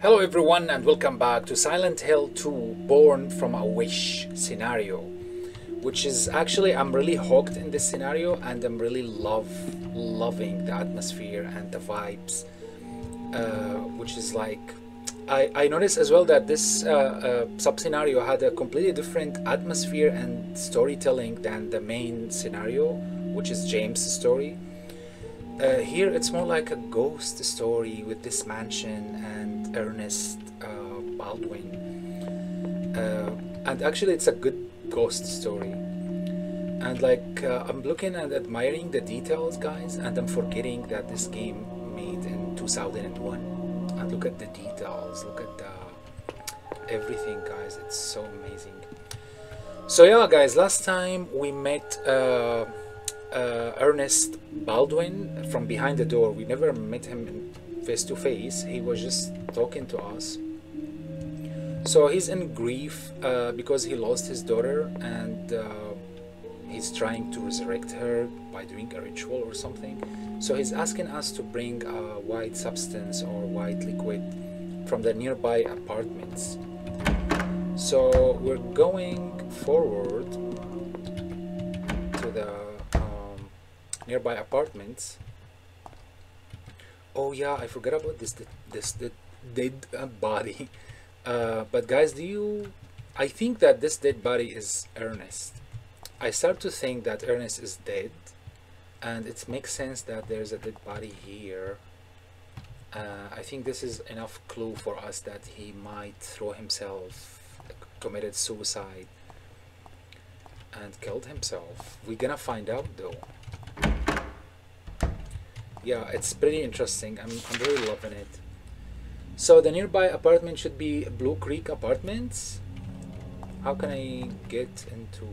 Hello everyone and welcome back to Silent Hill 2 Born from a Wish scenario which is actually I'm really hooked in this scenario and I'm really love loving the atmosphere and the vibes uh, which is like I, I noticed as well that this uh, uh, sub scenario had a completely different atmosphere and storytelling than the main scenario which is James' story. Uh, here it's more like a ghost story with this mansion and Ernest uh, Baldwin. Uh, and actually, it's a good ghost story. And like, uh, I'm looking and admiring the details, guys, and I'm forgetting that this game made in 2001. And look at the details, look at the everything, guys. It's so amazing. So yeah, guys, last time we met uh, uh, Ernest Baldwin from behind the door. We never met him face to face. He was just talking to us. So he's in grief uh, because he lost his daughter and uh, he's trying to resurrect her by doing a ritual or something. So he's asking us to bring a white substance or white liquid from the nearby apartments. So we're going forward to the nearby apartments. Oh yeah, I forgot about this this, this dead body. Uh, but guys, do you? I think that this dead body is Ernest. I start to think that Ernest is dead, and it makes sense that there's a dead body here. Uh, I think this is enough clue for us that he might throw himself, committed suicide, and killed himself. We're gonna find out though yeah it's pretty interesting. I'm, I'm really loving it. So the nearby apartment should be Blue Creek Apartments? How can I get into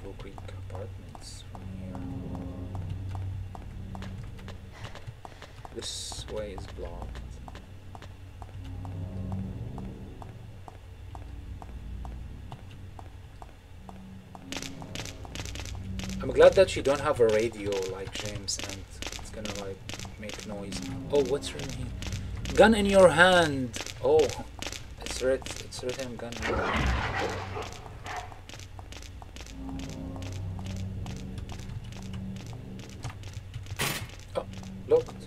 Blue Creek Apartments from here? This way is blocked. I'm glad that you don't have a radio like James and gonna like make noise. Oh, what's written here? Gun in your hand. Oh, it's written. It's written gun. In your hand. Oh, locked.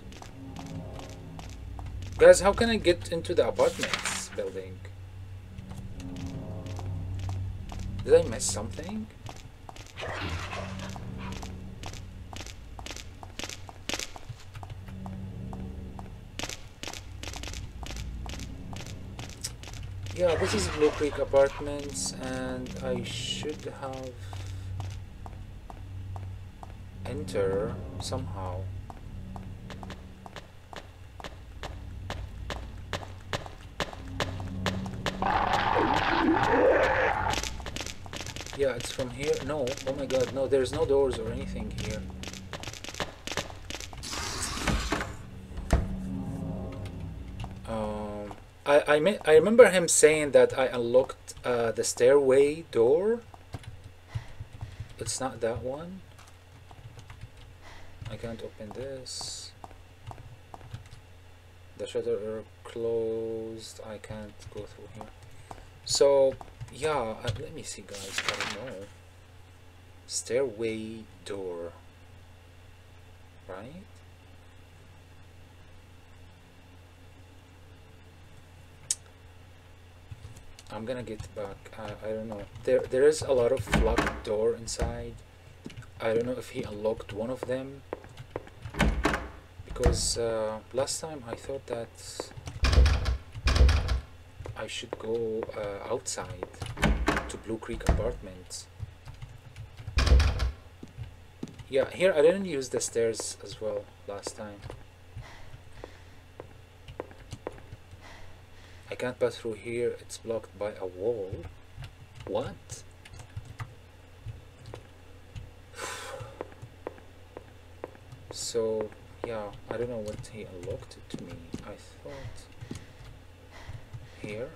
Guys, how can I get into the apartments building? Did I miss something? Yeah this is Blue Creek Apartments and I should have enter somehow. Yeah it's from here. No oh my god no there's no doors or anything here I, I, I remember him saying that I unlocked uh, the stairway door. It's not that one. I can't open this. The shutter closed. I can't go through here. So, yeah, uh, let me see guys. I don't know. Stairway door. Right? I'm gonna get back. I, I don't know. There there is a lot of locked door inside. I don't know if he unlocked one of them because uh, last time I thought that I should go uh, outside to Blue Creek Apartments. Yeah, here I didn't use the stairs as well last time. I can't pass through here, it's blocked by a wall. What? so, yeah, I don't know what he unlocked to me. I thought here.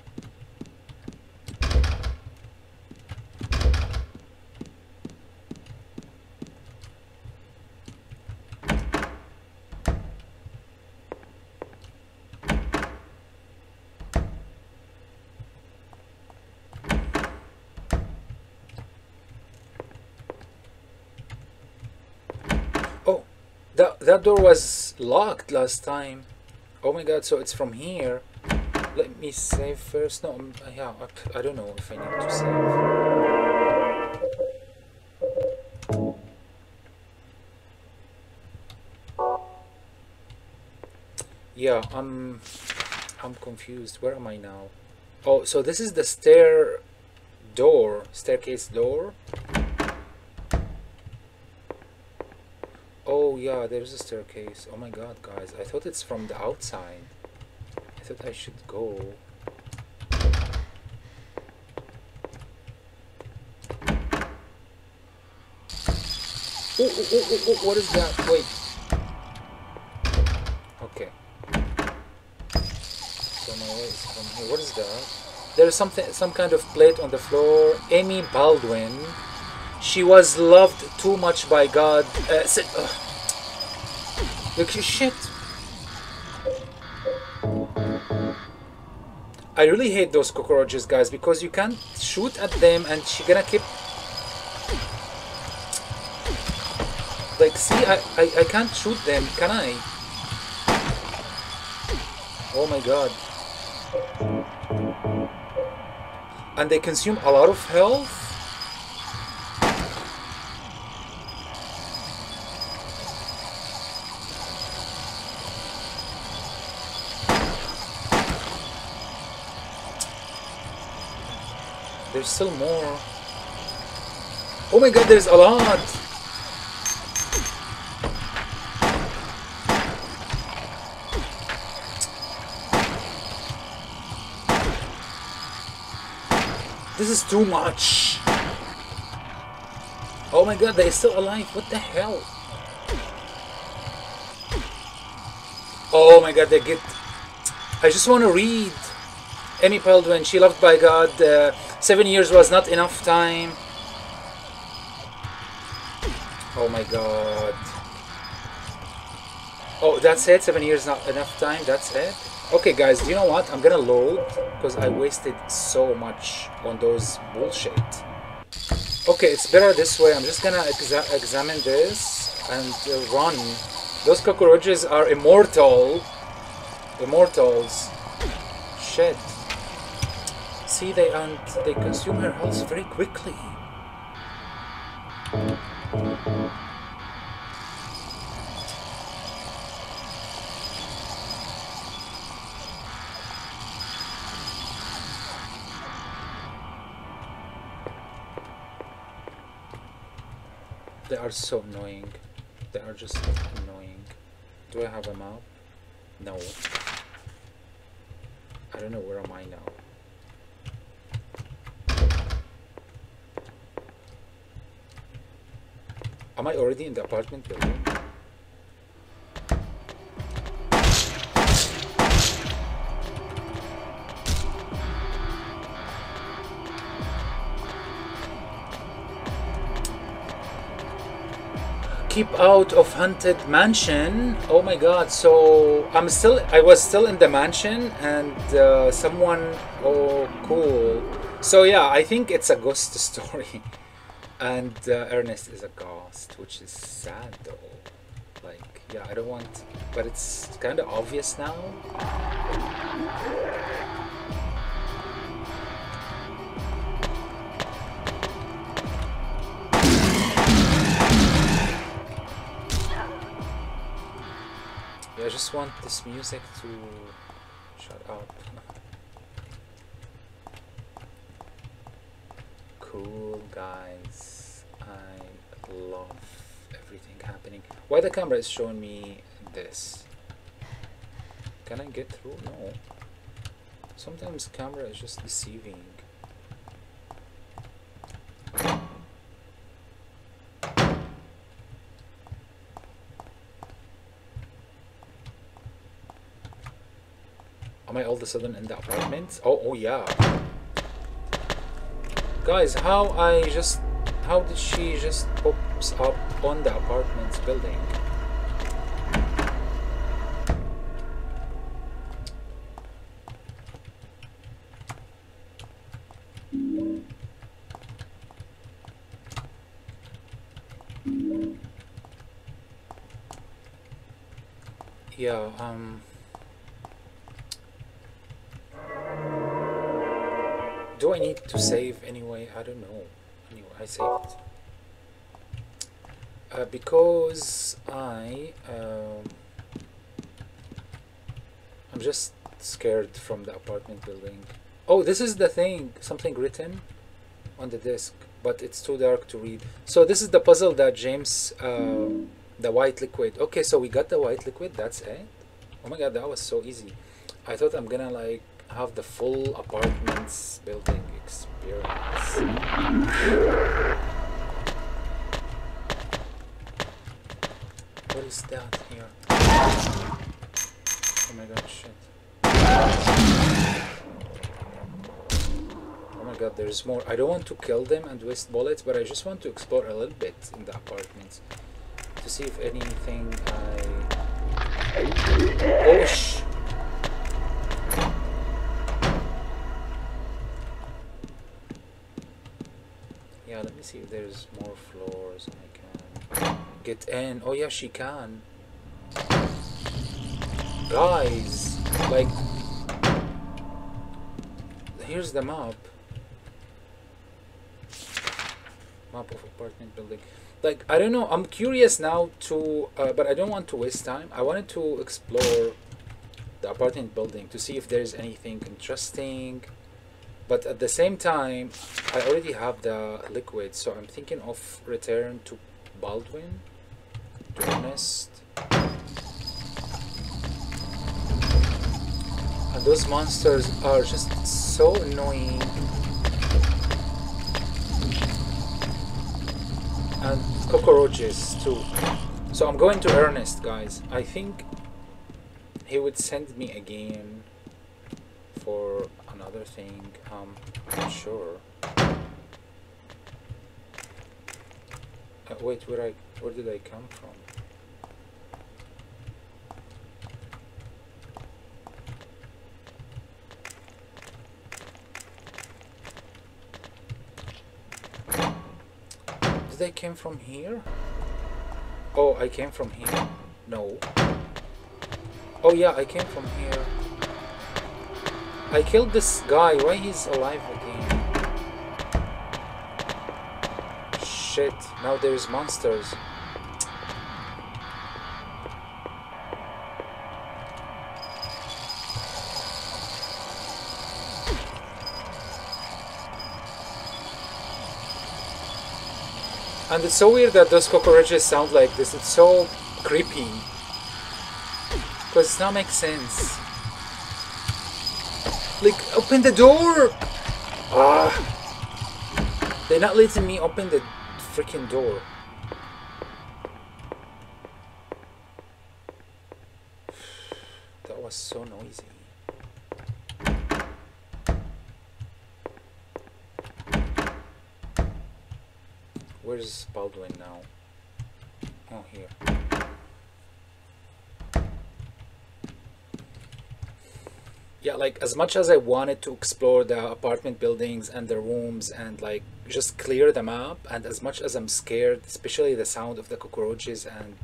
That that door was locked last time. Oh my god! So it's from here. Let me save first. No, um, yeah, I, I don't know if I need to save. Yeah, I'm I'm confused. Where am I now? Oh, so this is the stair door, staircase door. Oh yeah, there's a staircase. Oh my god, guys. I thought it's from the outside. I thought I should go. Oh, oh, oh, what is that? Wait. Okay. So my way is from here. What is that? There is something, some kind of plate on the floor. Amy Baldwin. She was loved too much by God. Uh, sit, uh, shit. I really hate those cockroaches, guys, because you can't shoot at them and she gonna keep... Like, see, I, I, I can't shoot them, can I? Oh my god. And they consume a lot of health? There's still more. Oh my god, there's a lot! This is too much! Oh my god, they're still alive. What the hell? Oh my god, they get... I just want to read. Amy Baldwin, she loved by God. Uh, seven years was not enough time. Oh my god. Oh, that's it? Seven years not enough time? That's it? Okay, guys, you know what? I'm gonna load because I wasted so much on those bullshit. Okay, it's better this way. I'm just gonna exa examine this and uh, run. Those cockroaches are immortal. Immortals. Shit. See, they and they consume her health very quickly. They are so annoying. They are just annoying. Do I have a map? No. I don't know where am I now. Am I already in the apartment building? keep out of haunted mansion. Oh my god so i'm still i was still in the mansion and uh, someone oh cool. So yeah i think it's a ghost story and uh, ernest is a ghost which is sad though like yeah i don't want but it's kind of obvious now Yeah, I just want this music to shut up. Cool, guys. I love everything happening. Why the camera is showing me this? Can I get through? No. Sometimes camera is just deceiving. Am I all of a sudden in the apartment? Oh, oh yeah. Guys, how I just... How did she just pops up on the apartment building? yeah, um... Do I need to save anyway? I don't know. Anyway, I saved. Uh, because I... Um, I'm just scared from the apartment building. Oh, this is the thing. Something written on the disc, but it's too dark to read. So this is the puzzle that James... Uh, the white liquid. Okay, so we got the white liquid. That's it. Oh my god, that was so easy. I thought I'm gonna like have the full apartments building experience. What is that here? Oh my god, shit. Oh my god, there's more. I don't want to kill them and waste bullets, but I just want to explore a little bit in the apartments to see if anything I... Oh, Yeah, let me see if there's more floors I can get in. Oh yeah, she can. Guys, like... Here's the map. Map of apartment building like I don't know. I'm curious now to, uh, but I don't want to waste time. I wanted to explore the apartment building to see if there's anything interesting. But at the same time, I already have the liquid, so I'm thinking of return to Baldwin, to Ernest. And those monsters are just so annoying. and cockroaches too. So I'm going to Ernest, guys. I think he would send me again for thing. Um, I'm sure. Uh, wait, where I where did I come from? Did I came from here? Oh, I came from here? No. Oh yeah, I came from here. I killed this guy. Why he's alive again? Shit. Now there's monsters. And it's so weird that those cockroaches sound like this. It's so creepy. Because it not make sense. Like, open the door! Ah! They're not letting me open the freaking door. That was so noisy. Where's Baldwin now? Oh, here. Yeah, like as much as I wanted to explore the apartment buildings and the rooms and like just clear the map, and as much as I'm scared, especially the sound of the cockroaches and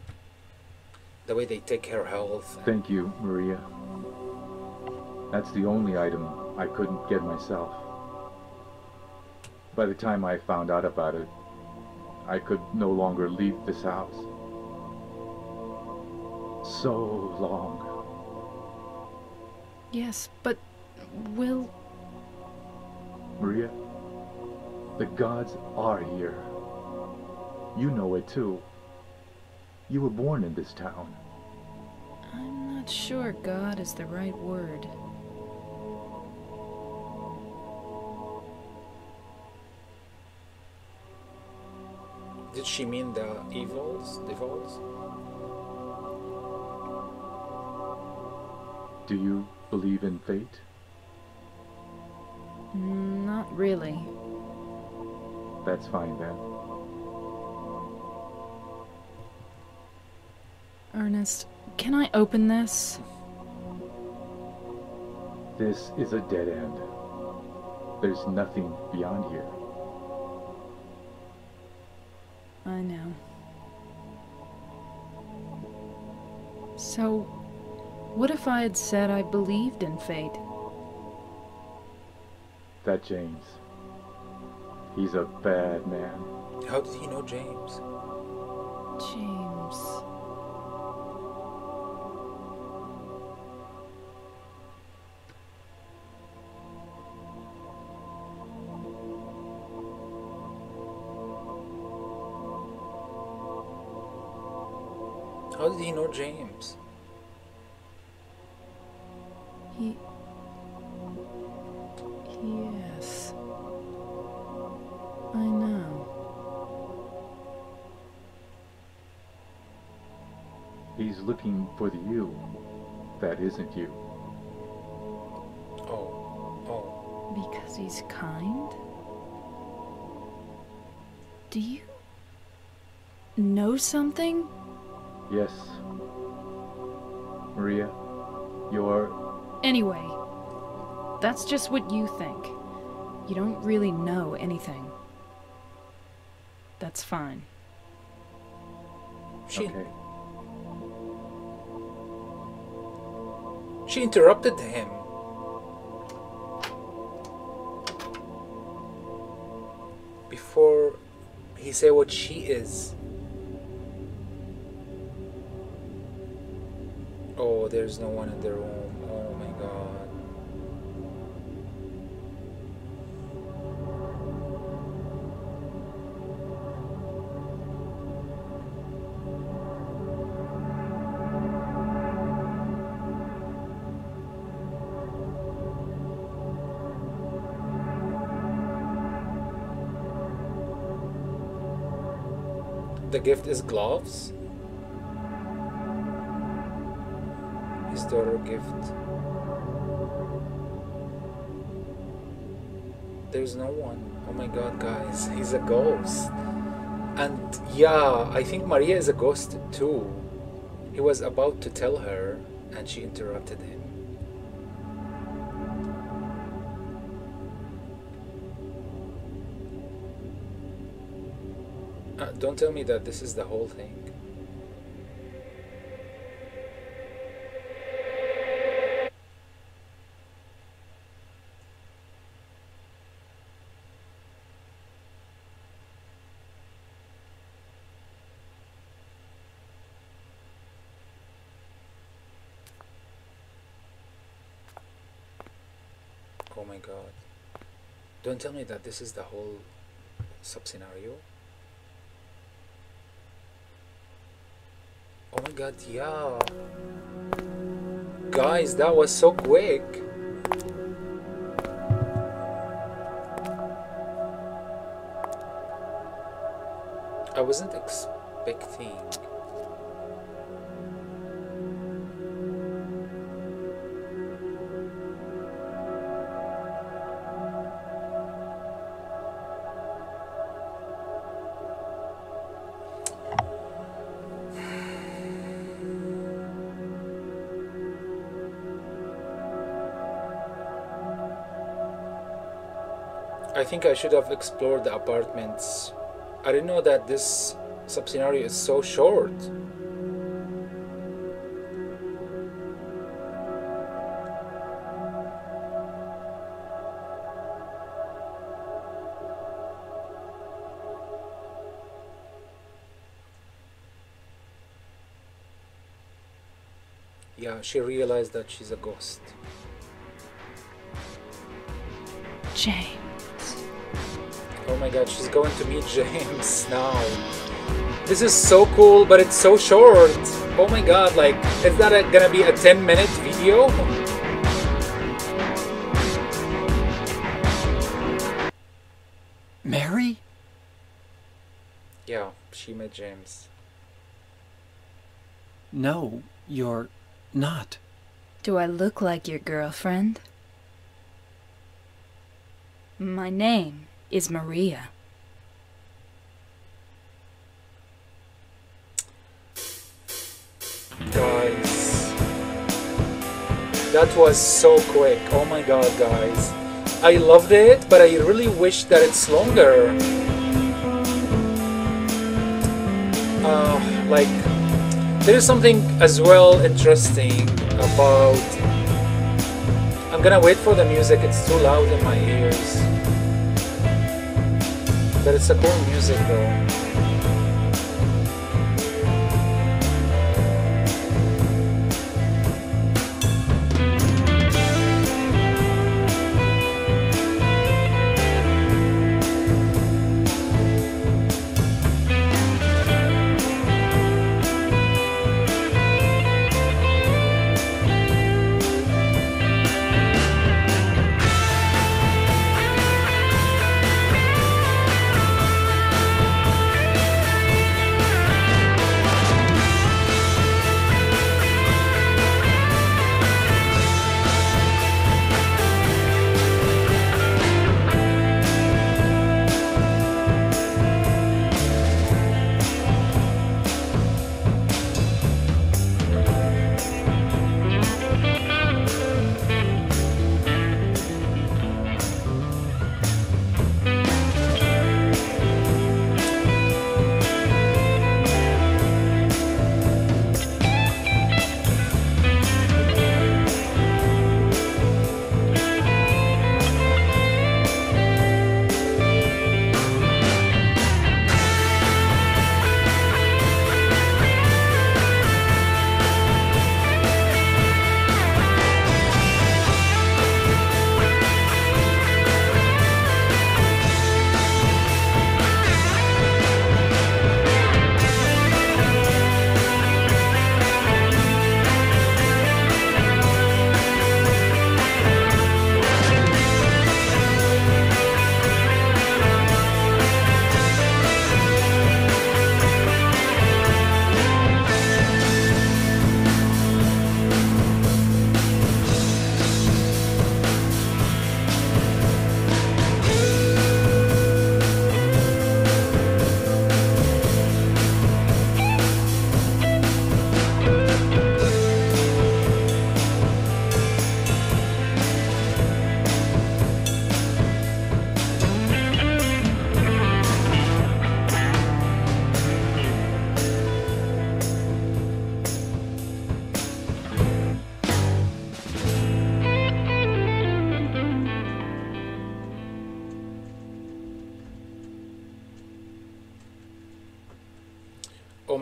the way they take her health. Thank you, Maria. That's the only item I couldn't get myself. By the time I found out about it, I could no longer leave this house. So long. Yes, but will... Maria, the gods are here. You know it too. You were born in this town. I'm not sure God is the right word. Did she mean the evils? Devils? Do you believe in fate? Not really. That's fine then. Ernest, can I open this? This is a dead end. There's nothing beyond here. I know. So, What if I had said I believed in fate? That James. He's a bad man. How did he know James? James. How did he know James? Looking for the you that isn't you. Oh, oh. Because he's kind? Do you know something? Yes. Maria, you're. Anyway, that's just what you think. You don't really know anything. That's fine. She Okay. She interrupted him. Before he said what she is. Oh, there's no one in the room. The gift is gloves. His daughter gift. There's no one. Oh my god, guys, he's a ghost. And yeah, I think Maria is a ghost too. He was about to tell her, and she interrupted him. Don't tell me that this is the whole thing. Oh my god. Don't tell me that this is the whole sub scenario. Oh my god, yeah. Guys, that was so quick. I wasn't expecting. Think I should have explored the apartments. I didn't know that this sub scenario is so short. Yeah, she realized that she's a ghost. James. Oh my god, she's going to meet James now. This is so cool, but it's so short. Oh my god, like, is that a, gonna be a 10 minute video? Mary? Yeah, she met James. No, you're not. Do I look like your girlfriend? My name is Maria. Guys. That was so quick. Oh my god, guys. I loved it, but I really wish that it's longer. Uh, like, there is something as well interesting about. I'm gonna wait for the music. It's too loud in my ears. But it's a cool music though.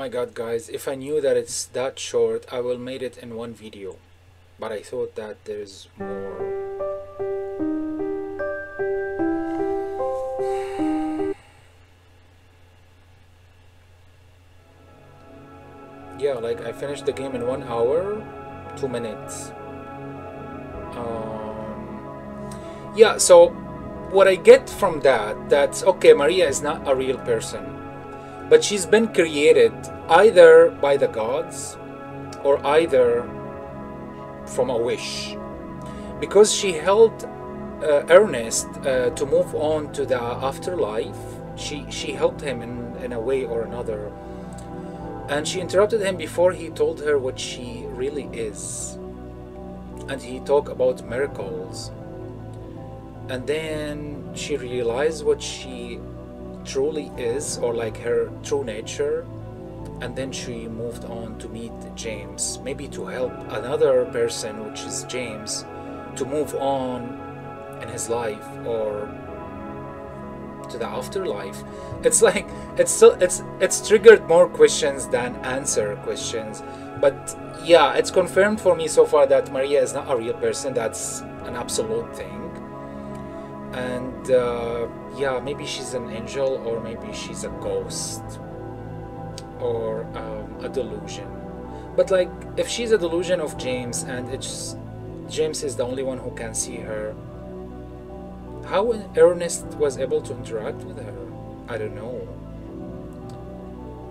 My god guys, if I knew that it's that short, I will made it in one video. But I thought that there's more. Yeah, like I finished the game in one hour, two minutes. Um, yeah, so what I get from that, that's okay, Maria is not a real person but she's been created either by the gods or either from a wish. Because she helped uh, Ernest uh, to move on to the afterlife she she helped him in, in a way or another. And she interrupted him before he told her what she really is. And he talked about miracles. And then she realized what she truly is or like her true nature. And then she moved on to meet James maybe to help another person which is James to move on in his life or to the afterlife. It's like it's so it's it's triggered more questions than answer questions. But yeah it's confirmed for me so far that Maria is not a real person. That's an absolute thing and uh, yeah maybe she's an angel or maybe she's a ghost or um, a delusion. But like if she's a delusion of james and it's james is the only one who can see her how ernest was able to interact with her? I don't know.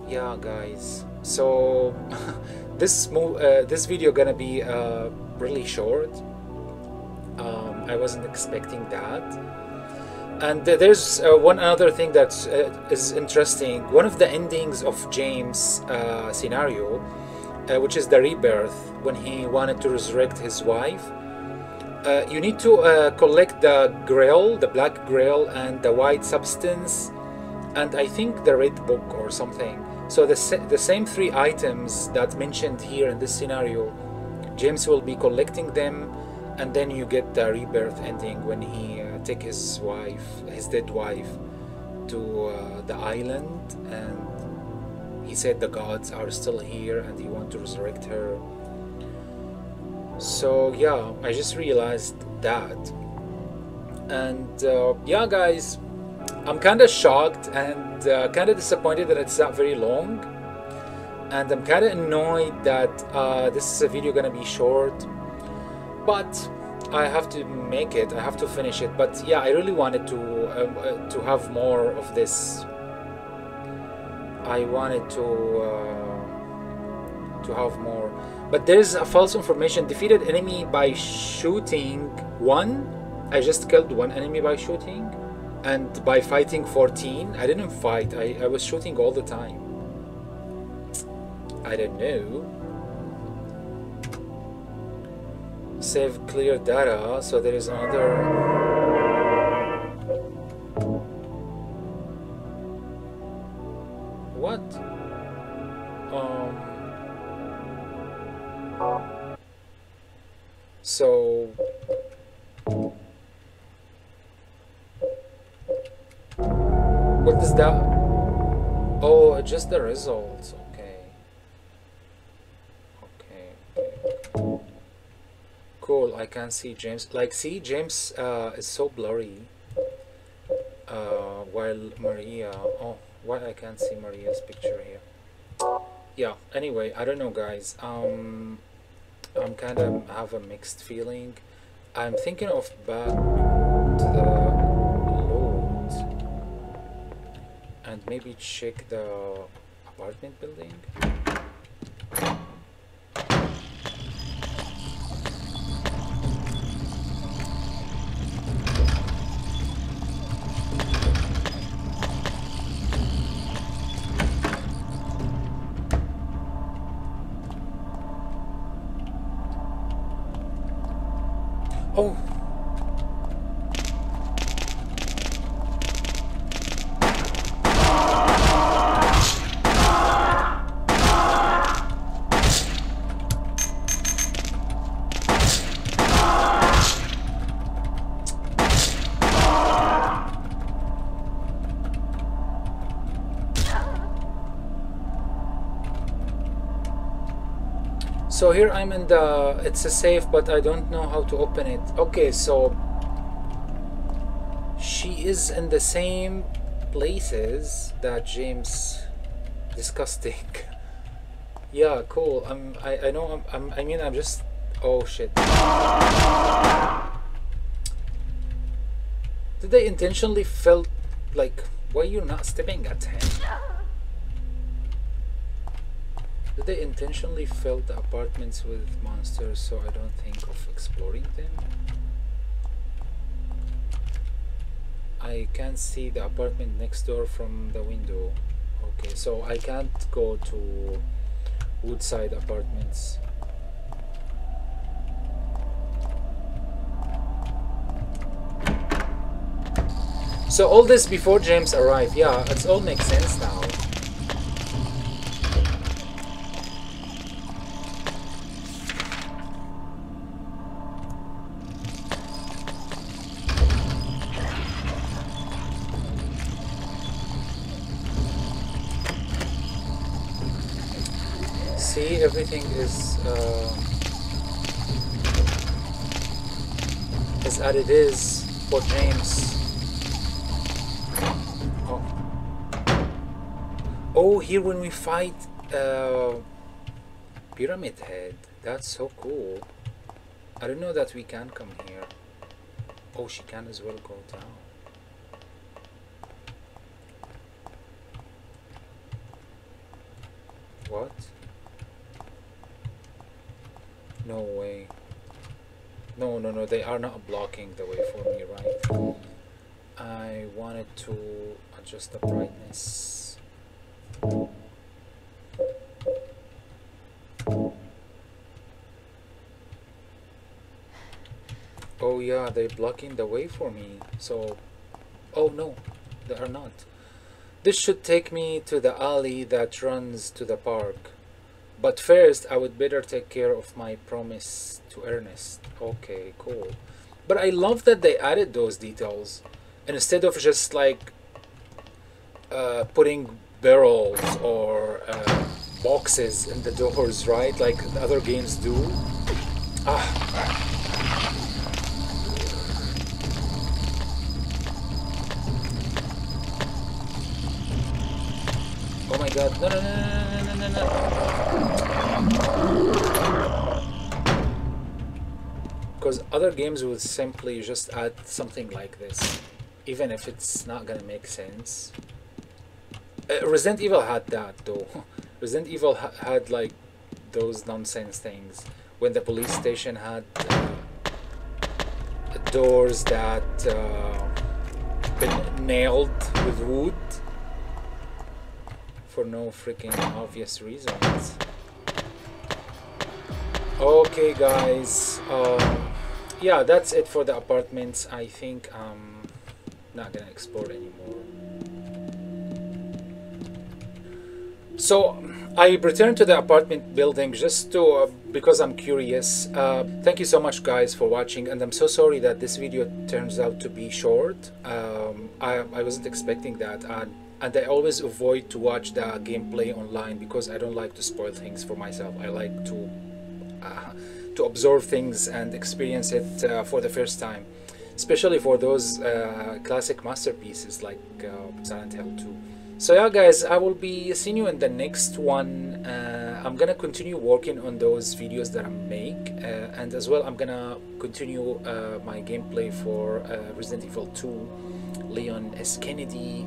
Yeah guys. So this mo- uh, this video gonna be uh, really short. Um, i wasn't expecting that and uh, there's uh, one other thing that uh, is interesting. One of the endings of James' uh, scenario, uh, which is the rebirth, when he wanted to resurrect his wife, uh, you need to collect the grail, the black grail, and the white substance, and I think the red book or something. So the, sa- the same three items that mentioned here in this scenario, James will be collecting them, and then you get the rebirth ending when he uh, take his wife, his dead wife, to uh, the island, and he said the gods are still here and he want to resurrect her. So yeah, I just realized that, and uh, yeah, guys, I'm kind of shocked and uh, kind of disappointed that it's not very long. And I'm kind of annoyed that uh, this is a video gonna be short. But I have to make it, I have to finish it. But yeah, I really wanted to, um, uh, to have more of this. I wanted to, uh, to have more. But there's a false information. Defeated enemy by shooting one. I just killed one enemy by shooting and by fighting 14 i didn't fight I, I was shooting all the time i don't know save clear data so there is another what um so What is that? Oh, just the results. I can't see James. Like, see, James uh, is so blurry. Uh, while Maria. Oh, why I can't see Maria's picture here? Yeah. Anyway, I don't know, guys. Um, I'm kind of have a mixed feeling. I'm thinking of back to the load and maybe check the apartment building. Oh, So here I'm in the, it's a safe, but I don't know how to open it. Okay, so she is in the same places that James disgusting. yeah, cool. I'm, I, I know, I'm, I'm, I mean, I'm just, oh shit. Did they intentionally felt like, why you're not stepping at him? Did they intentionally fill the apartments with monsters so I don't think of exploring them? I can't see the apartment next door from the window. Okay, so I can't go to Woodside Apartments. So all this before James arrived. Yeah, it all makes sense now. Everything is uh, is as it is for James. Oh, oh, here when we fight uh, Pyramid Head, that's so cool. I don't know that we can come here. Oh, she can as well go down. What? No way. No, no, no, they are not blocking the way for me, right? I wanted to adjust the brightness. Oh yeah, they're blocking the way for me. So, oh no, they are not. This should take me to the alley that runs to the park. But first, I would better take care of my promise to Ernest. Okay, cool. But I love that they added those details. And instead of just like uh, putting barrels or uh, boxes in the doors, right? Like the other games do. Ah. Oh my god. No, no, no, no, no, no, no, Because other games would simply just add something like this, even if it's not gonna make sense. Uh, Resident Evil had that though. Resident Evil ha- had like those nonsense things when the police station had uh, doors that uh, been nailed with wood for no freaking obvious reasons. Okay, guys. Um, yeah, that's it for the apartments. I think I'm not gonna explore anymore. So I returned to the apartment building just to uh, because I'm curious. Uh, thank you so much, guys, for watching, and I'm so sorry that this video turns out to be short. Um, I, I wasn't expecting that, and, and I always avoid to watch the gameplay online because I don't like to spoil things for myself. I like to uh, to observe things and experience it uh, for the first time, especially for those uh, classic masterpieces like uh, Silent Hill 2. So yeah, guys, I will be seeing you in the next one. Uh, I'm gonna continue working on those videos that I make, and as well, I'm gonna continue my gameplay for Resident Evil 2, Leon S. Kennedy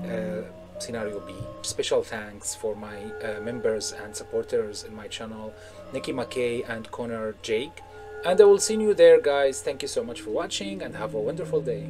scenario B. Special thanks for my uh, members and supporters in my channel, Nikki McKay and Connor Jake. And I will see you there, guys. Thank you so much for watching, and have a wonderful day.